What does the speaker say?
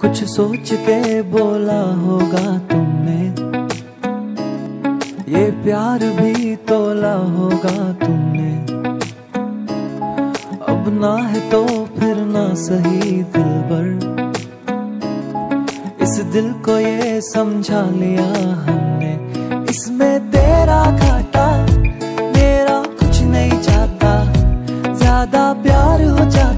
कुछ सोच के बोला होगा तुमने। ये प्यार भी तोला होगा तुमने। अब ना है तो फिर ना सही दिल पर। इस दिल को ये समझा लिया हमने। इसमें तेरा घाटा, मेरा कुछ नहीं जाता ज़्यादा प्यार हो जाता